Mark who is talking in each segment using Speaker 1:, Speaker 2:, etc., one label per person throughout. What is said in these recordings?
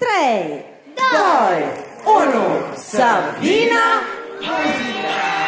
Speaker 1: 3, 2, 1, Sabina
Speaker 2: Poesia!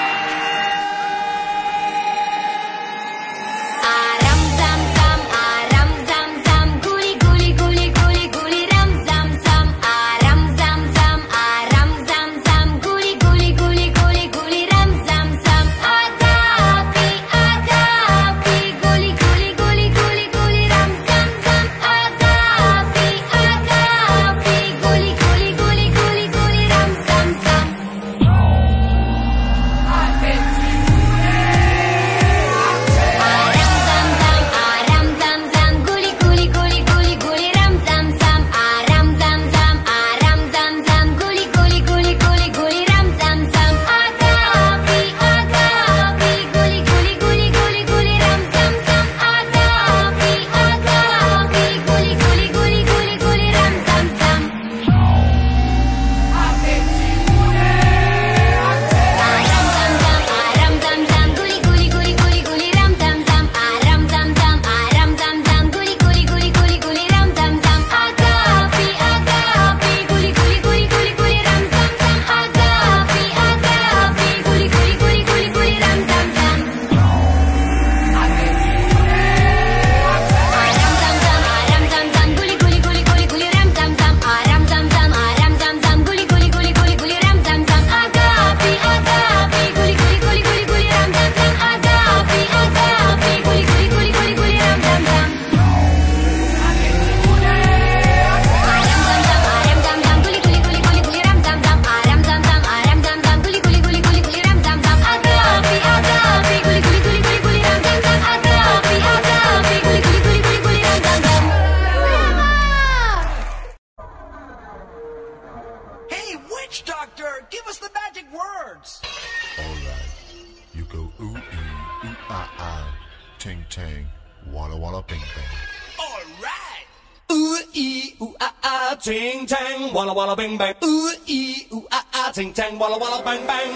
Speaker 2: ting tang, walla walla bing bang.
Speaker 3: All right. Ooh ee ooh ah ah, ting tang, walla walla bing bang. Ooh ee ooh ah ah, ting tang, walla walla bang bang.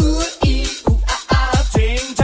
Speaker 3: Ooh ee ooh ah ah, ting tang.